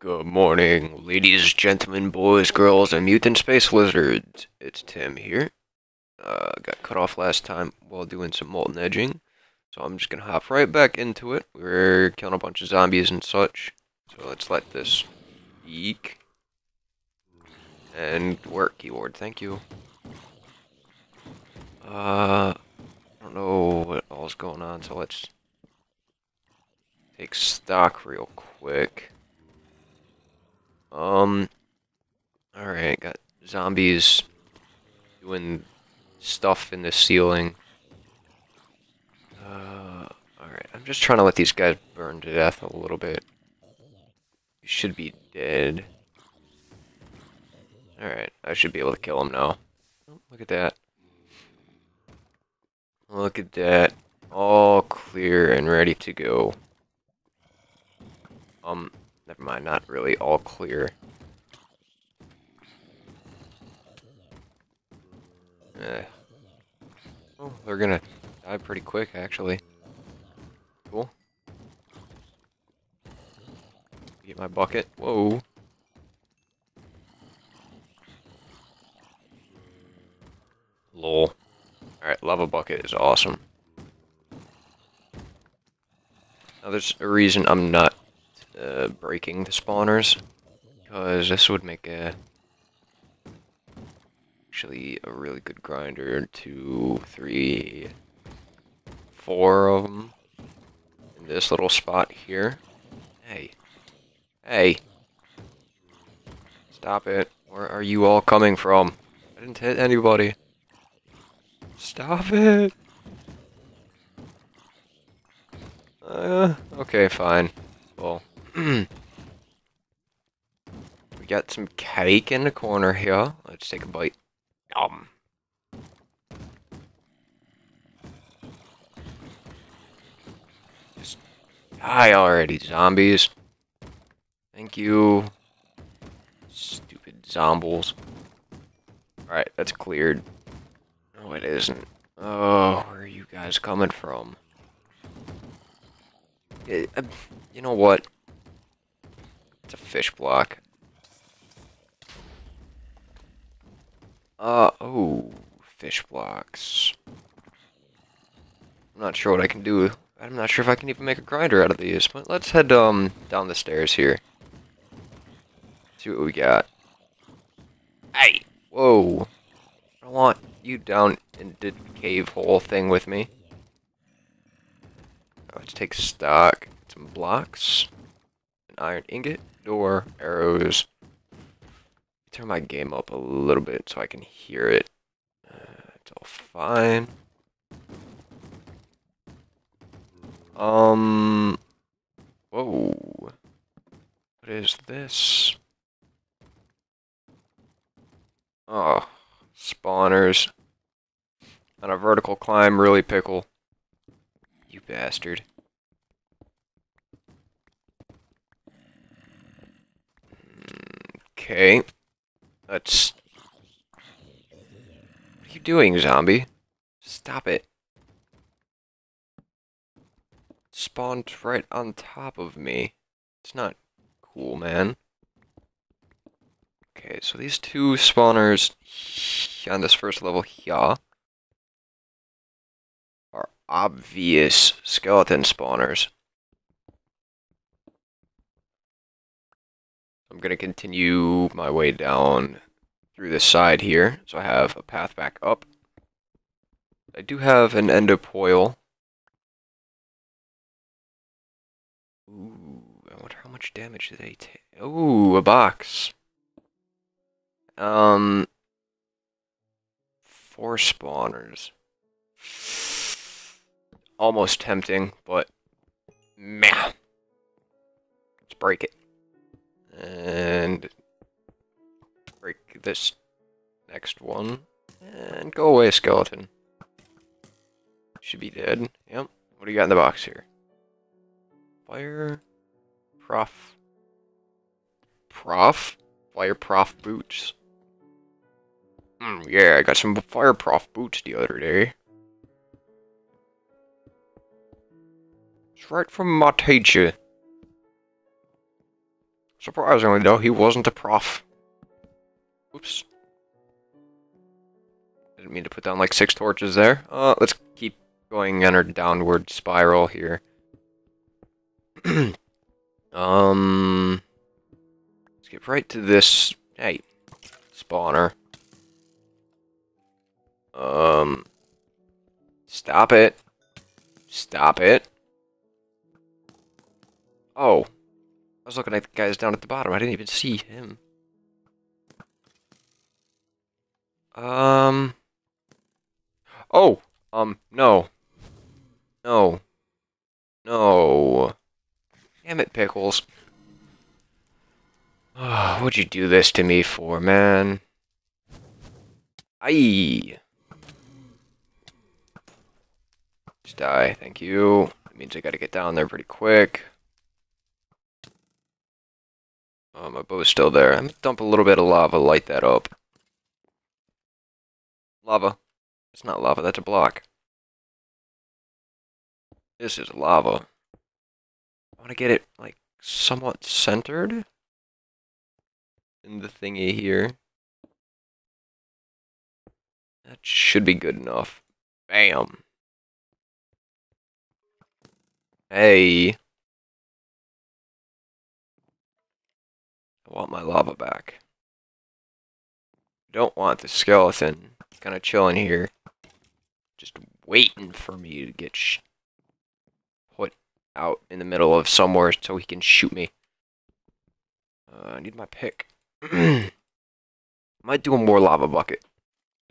Good morning, ladies, gentlemen, boys, girls, and mutant space lizards. It's Tim here. Uh, got cut off last time while doing some molten edging, so I'm just gonna hop right back into it. We're killing a bunch of zombies and such, so let's let this eek and work keyword. Thank you. Uh, I don't know what all's going on, so let's take stock real quick. Um, alright, got zombies doing stuff in the ceiling. Uh, alright, I'm just trying to let these guys burn to death a little bit. You should be dead. Alright, I should be able to kill him now. Oh, look at that. Look at that. All clear and ready to go. Um, never mind, not really all clear. Eh. Oh, they're gonna die pretty quick, actually. Cool. Get my bucket. Whoa. Lol. Alright, lava bucket is awesome. Now there's a reason I'm not uh, breaking the spawners, because this would make a actually a really good grinder. Two, three, four of them in this little spot here. Hey, hey, stop it! Where are you all coming from? I didn't hit anybody. Stop it! Uh, okay, fine. Well, we got some cake in the corner here. Let's take a bite. Um. Die already, zombies. Thank you. Stupid zombies. Alright, that's cleared. No, it isn't. Oh, where are you guys coming from? It, uh, you know what? It's a fish block. Uh, oh, fish blocks. I'm not sure what I can do. I'm not sure if I can even make a grinder out of these, but let's head um down the stairs here. See what we got. Hey! Whoa! I want you down in the cave hole thing with me. Let's take stock. Some blocks. An iron ingot. Door. Arrows. Turn my game up a little bit so I can hear it. Uh, it's all fine. Um. Whoa. What is this? Oh, spawners. On a vertical climb, really pickle. You bastard. Okay. Let's... What are you doing, zombie? Stop it. Spawned right on top of me. It's not cool, man. Okay, so these two spawners on this first level here are obvious skeleton spawners. I'm going to continue my way down through this side here, so I have a path back up. I do have an ender pearl. Ooh, I wonder how much damage do they take. Ooh, a box. Um, four spawners. Almost tempting, but meh. Let's break it. And break this next one. And go away, skeleton. Should be dead. Yep. What do you got in the box here? Fire. Prof. Prof? Fire prof boots. Mm, yeah, I got some fire prof boots the other day. It's right from my teacher. Surprisingly, though, he wasn't a prof. Oops. Didn't mean to put down like six torches there. Uh, let's keep going in our downward spiral here. um, let's get right to this. Hey, spawner. Um, stop it. Stop it. Oh. I was looking at the guys down at the bottom. I didn't even see him. Um. Oh. Um, no. No. No. Damn it, Pickles. Oh, what'd you do this to me for, man? Aye. Just die, thank you. That means I gotta get down there pretty quick. Oh, my bow's still there. I'm gonna dump a little bit of lava, light that up. Lava. It's not lava, that's a block. This is lava. I want to get it, like, somewhat centered in the thingy here. That should be good enough. Bam. Hey. Want my lava back. Don't want the skeleton kind of chilling here. Just waiting for me to get put out in the middle of somewhere so he can shoot me. Uh, I need my pick. Might do a more lava bucket.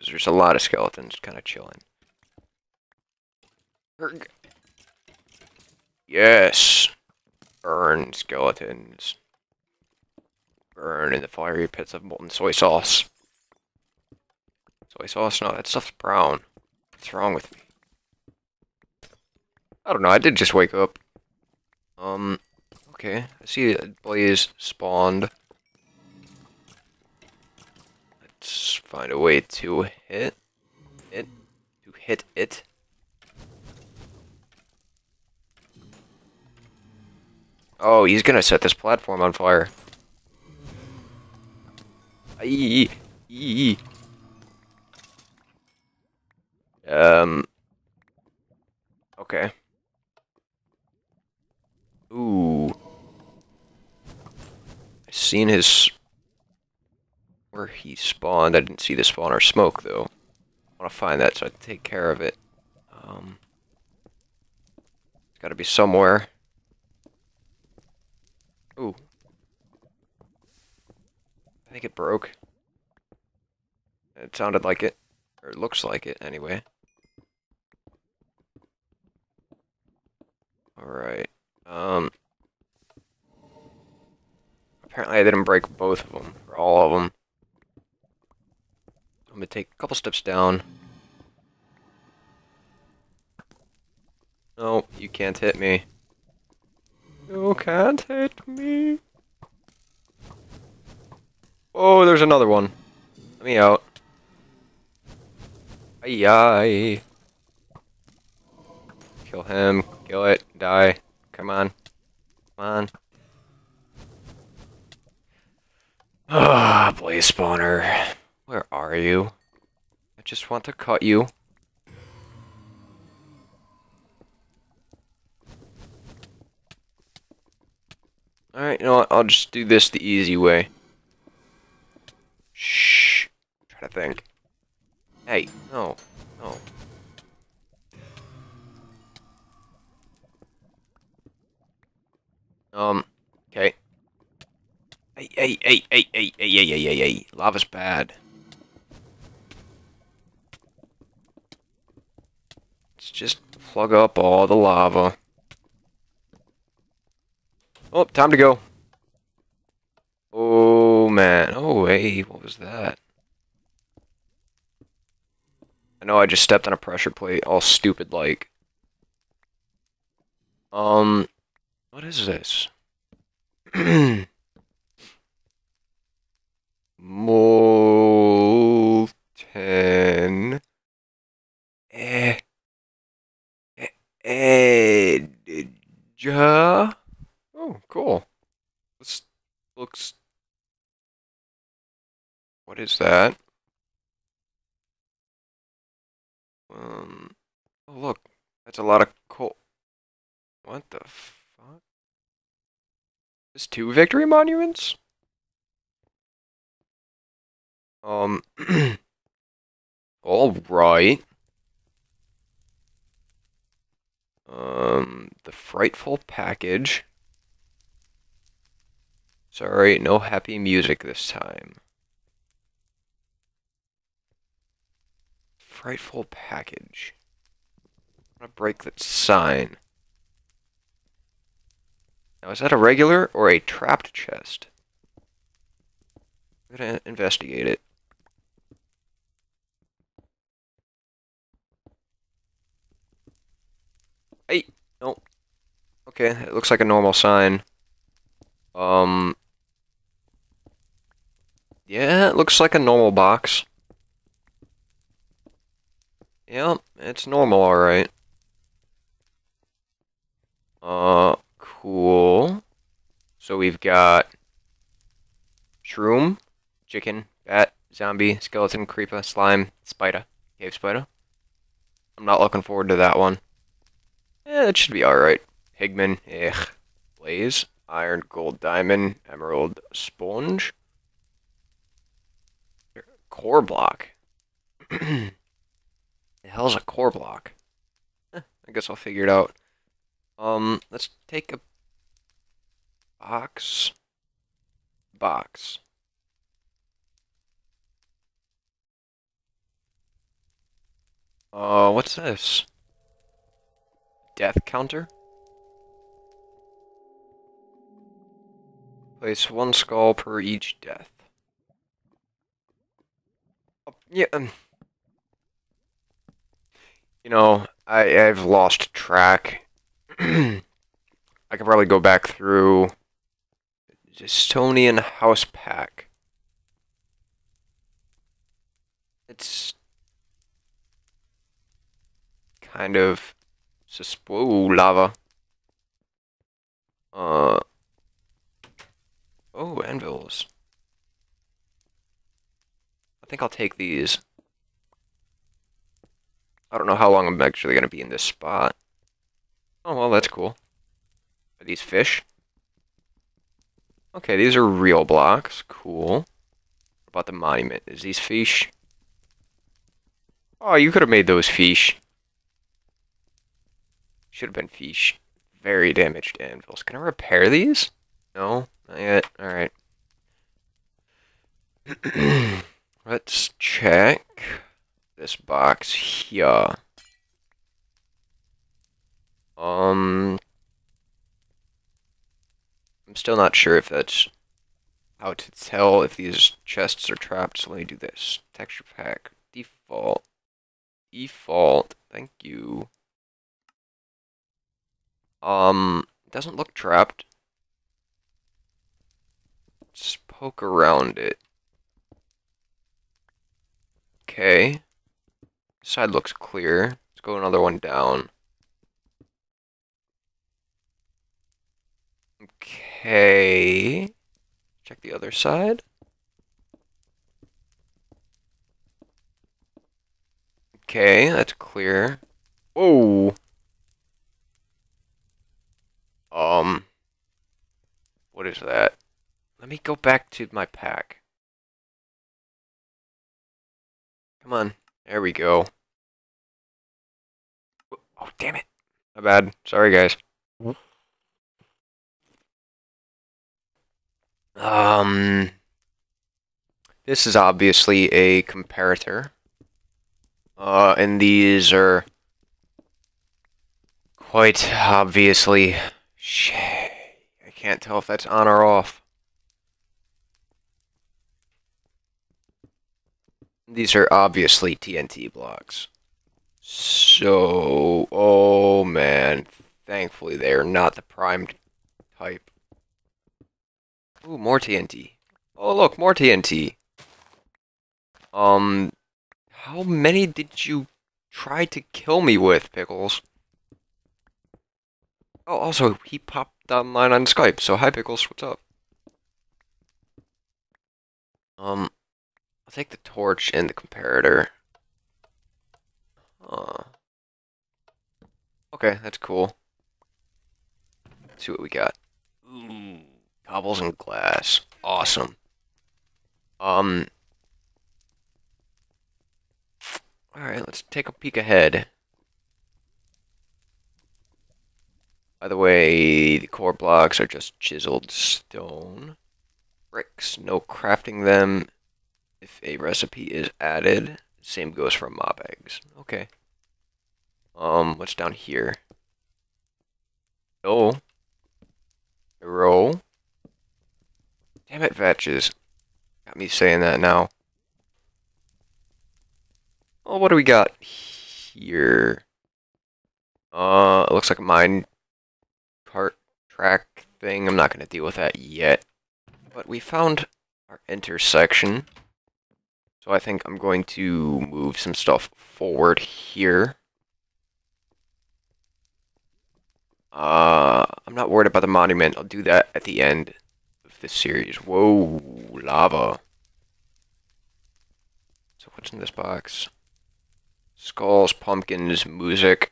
There's a lot of skeletons kind of chilling. Yes! Burn skeletons. Burn in the fiery pits of molten soy sauce. Soy sauce? No, that stuff's brown. What's wrong with me? I don't know, I did just wake up. Um, okay. I see a blaze spawned. Let's find a way to hit it. To hit it. Oh, he's gonna set this platform on fire. Aye, aye. Um. Okay. Ooh. I seen his where he spawned. I didn't see the spawner smoke though. I want to find that so I can take care of it. Um. It's got to be somewhere. Ooh. I think it broke. It sounded like it. Or it looks like it, anyway. Alright. Um. Apparently I didn't break both of them. Or all of them. I'm gonna take a couple steps down. No, you can't hit me. You can't hit me. Oh, there's another one. Let me out. Aye. Kill him. Kill it. Die. Come on. Come on. Ah, Blaze Spawner. Where are you? I just want to cut you. Alright, you know what? I'll just do this the easy way. Shh. Try to think. Hey, no. No. Um, okay. Hey, hey, hey, hey, hey, hey, hey, hey, hey, hey. Lava's bad. Let's just plug up all the lava. Oh, time to go. Oh, man. Oh, hey, what was that? I know I just stepped on a pressure plate, all stupid like. Um, what is this? Molten. Eh. Eh. eh. Ja. Oh, cool. Let's looks. What is that? Um. Oh, look. That's a lot of coal. What the fuck? Is two victory monuments? Um. all right. Um, the frightful package. Sorry, no happy music this time. Frightful package. I'm gonna break that sign. Now, is that a regular or a trapped chest? I'm gonna investigate it. Hey, no. Okay, it looks like a normal sign. Um, yeah, it looks like a normal box. Yep, it's normal, alright. Uh, cool. So we've got shroom, chicken, bat, zombie, skeleton, creeper, slime, spider, cave spider. I'm not looking forward to that one. Yeah, it should be alright. Pigman, ugh. Blaze, iron, gold, diamond, emerald, sponge. Core block. the hell's a core block? Eh, I guess I'll figure it out. Um, let's take a box. Box. Uh, what's this? Death counter? Place one skull per each death. Oh, yeah, um, you know, I, I've lost track. I could probably go back through Estonian house pack. It's kind of sus- whoa lava. Uh oh anvils. I think I'll take these. I don't know how long I'm actually gonna be in this spot. Oh well, that's cool. Are these fish? Okay, these are real blocks. Cool. What about the monument? Is these fish? Oh, you could have made those fish. Should have been fish. Very damaged anvils. Can I repair these? No? Not yet. Alright. Let's check this box here. Um, I'm still not sure if that's how to tell if these chests are trapped, so let me do this. Texture pack, default, default, thank you. Um, doesn't look trapped. Just poke around it. Okay. Side looks clear. Let's go another one down. Okay. Check the other side. Okay, that's clear. Whoa. Um. What is that? Let me go back to my pack. Come on. There we go. Oh, damn it. My bad. Sorry, guys. Um, this is obviously a comparator. Uh, and these are quite obviously. Shit. I can't tell if that's on or off. These are obviously TNT blocks. So, oh man, thankfully they are not the primed type. Ooh, more TNT. Oh look, more TNT. Um, how many did you try to kill me with, Pickles? Oh, also, he popped online on Skype, so hi Pickles, what's up? Um, I'll take the torch and the comparator. Uh, okay, that's cool. Let's see what we got. Ooh, cobbles and glass. Awesome. Um. Alright, let's take a peek ahead. By the way, the core blocks are just chiseled stone. Bricks, no crafting them if a recipe is added. Same goes for mob eggs. Okay. Um, what's down here? Oh. Roll. Damn it, Vetches. Got me saying that now. Oh, what do we got here? Uh, it looks like a mine cart track thing. I'm not going to deal with that yet. But we found our intersection. So I think I'm going to move some stuff forward here. Uh, I'm not worried about the monument. I'll do that at the end of this series. Whoa, lava. So what's in this box? Skulls, pumpkins, music.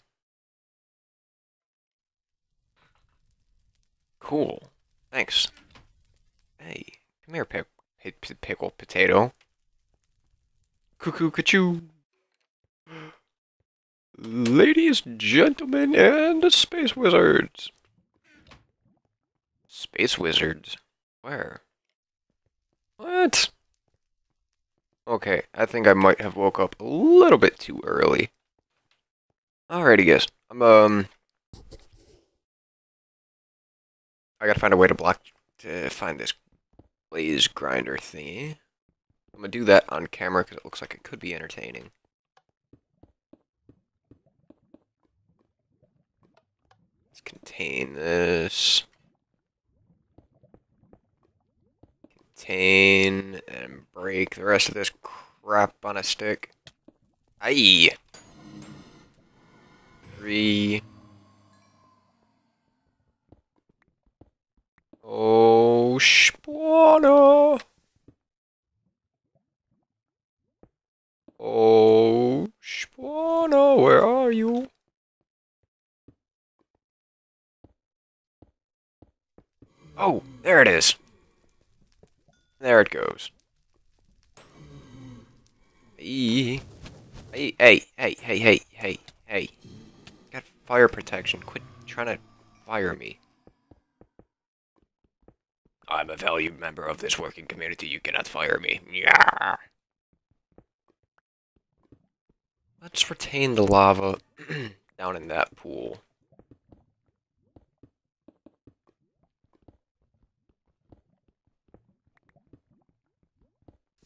Cool. Thanks. Hey, come here, pick, pickle potato. Cuckoo cachoo. Ladies, gentlemen, and space wizards. Space wizards? Where? What? Okay, I think I might have woke up a little bit too early. Alrighty, guys. I'm, um... I gotta find a way to block... to find this blaze grinder thingy. I'm gonna do that on camera because it looks like it could be entertaining. Let's contain this. Contain and break the rest of this crap on a stick. Aye. Three. Oh, spawner. Oh, spawner, where are you? Oh, there it is. There it goes. Hey, hey, hey, hey, hey, hey, hey. Got fire protection. Quit trying to fire me. I'm a valued member of this working community. You cannot fire me. Yeah. Let's retain the lava down in that pool.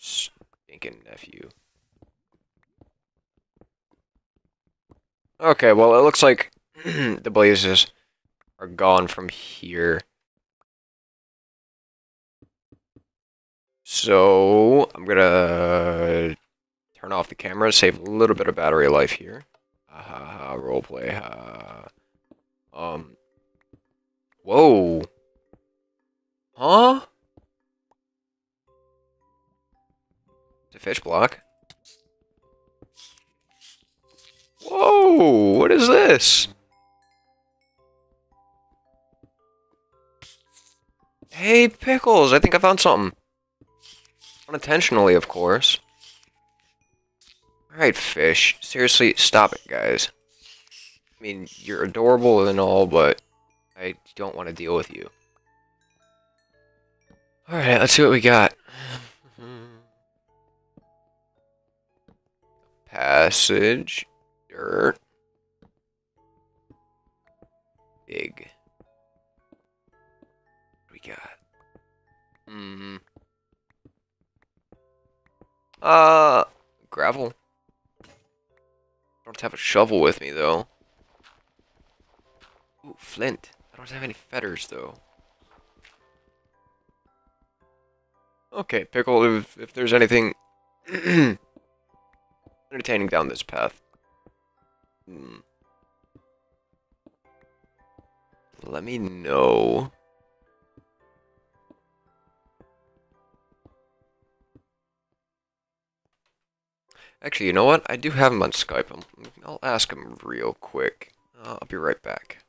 Stinking nephew. Okay, well, it looks like the blazes are gone from here. So, I'm gonna turn off the camera, save a little bit of battery life here. Ha ha ha, roleplay, ha. Um. Whoa. Huh? A fish block. Whoa, what is this? Hey, Pickles, I think I found something. Unintentionally, of course. Alright, fish. Seriously, stop it, guys. I mean, you're adorable and all, but I don't want to deal with you. Alright, let's see what we got. Passage. Dirt. Big. We got? Hmm. Uh, gravel. I don't have a shovel with me, though. Ooh, flint. I don't have any fetters, though. Okay, Pickle, if, if there's anything entertaining down this path. Hmm. Let me know. Actually, you know what? I do have him on Skype. i will ask him real quick. Uh, I'll be right back.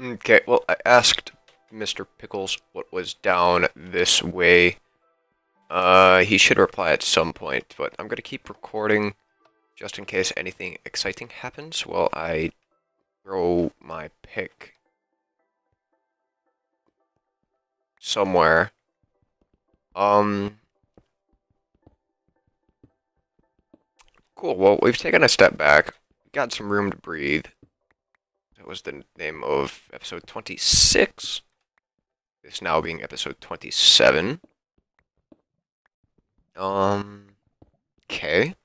Okay, well, I asked Mr. Pickles what was down this way. Uh, he should reply at some point, but I'm gonna keep recording just in case anything exciting happens while I throw my pick somewhere. Um, cool, well, we've taken a step back, got some room to breathe. That was the name of episode 26. This now being episode 27. Um, okay.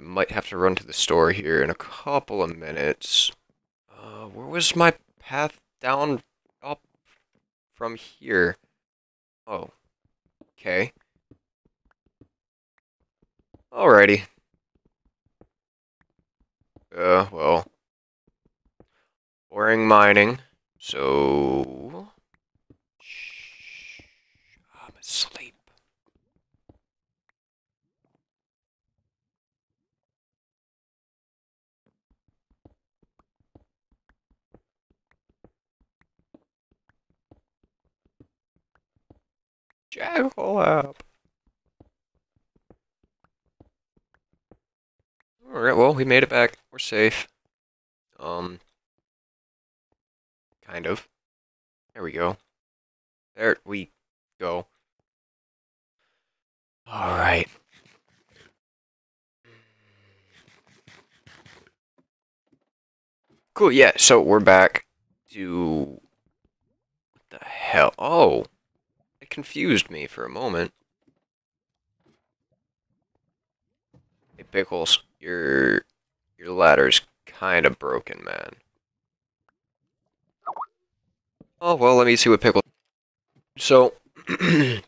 I might have to run to the store here in a couple of minutes. Uh, where was my path down up from here? Oh, okay. Alrighty. Uh, well. Boring mining, so... I'm asleep. Jackalap. Alright, well, we made it back. We're safe. Um, kind of. There we go. There we go. Alright. Cool, yeah, so we're back to... What the hell? Oh! Confused me for a moment. Hey, Pickles, your... Your ladder's kind of broken, man. Oh, well, let me see what Pickle... So...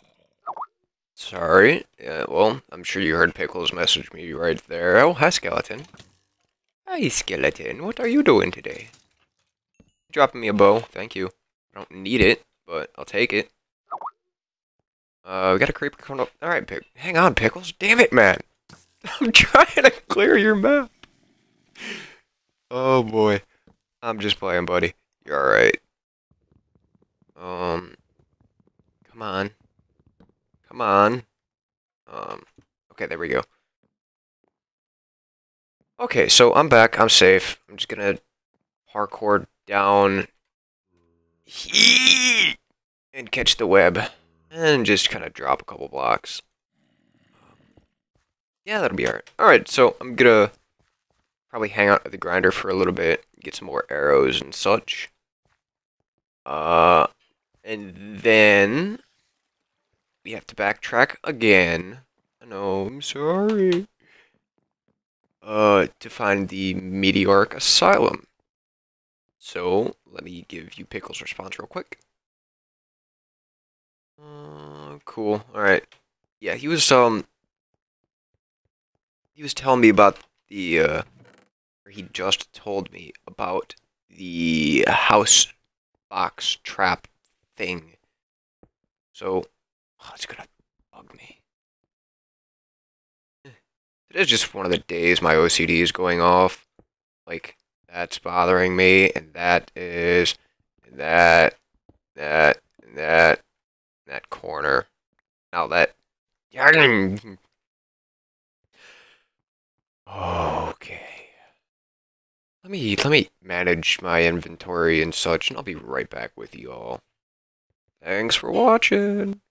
Sorry. Yeah, well, I'm sure you heard Pickles message me right there. Oh, hi, Skeleton. Hi, Skeleton. What are you doing today? Dropping me a bow. Thank you. I don't need it, but I'll take it. Uh, we got a creeper coming up. Alright, Pick. Hang on, Pickles. Damn it, man. I'm trying to clear your map. Oh, boy. I'm just playing, buddy. You're alright. Um, come on. Come on. Um, okay, there we go. Okay, so I'm back. I'm safe. I'm just gonna parkour down and catch the web and just kind of drop a couple blocks. Yeah, that'll be alright. Alright, so I'm gonna probably hang out at the grinder for a little bit, get some more arrows and such. Uh, and then we have to backtrack again. I know, I'm sorry. Uh, to find the Meteoric Asylum. So, let me give you Pickle's response real quick. Uh, cool. Alright. Yeah, he was, um... He was telling me about the, uh... He just told me about the house box trap thing. So, oh, it's gonna bug me. Today's just one of the days my OCD is going off. Like, that's bothering me, and that is, and that, that, and that, that corner. Now that, okay. Let me let me manage my inventory and such, and I'll be right back with you all. Thanks for watching.